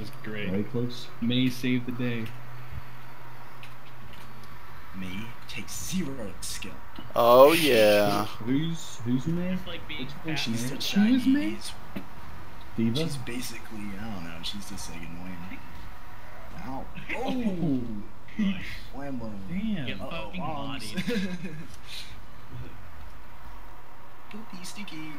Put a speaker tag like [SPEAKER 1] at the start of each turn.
[SPEAKER 1] That was great.
[SPEAKER 2] Very close.
[SPEAKER 1] Mei saved the day.
[SPEAKER 3] Mei takes zero skill.
[SPEAKER 4] Oh yeah.
[SPEAKER 2] Who's who's Mei?
[SPEAKER 5] It's like being
[SPEAKER 3] She's the
[SPEAKER 1] Who is Mei?
[SPEAKER 3] Chinese.
[SPEAKER 2] D.Va.
[SPEAKER 3] She's basically, I don't know, she's just like annoying. Ow. Oh!
[SPEAKER 5] Nice.
[SPEAKER 3] Whammo.
[SPEAKER 1] Damn.
[SPEAKER 5] Get
[SPEAKER 3] Uh-oh,
[SPEAKER 5] fucking bodied.
[SPEAKER 3] Poopy sticky.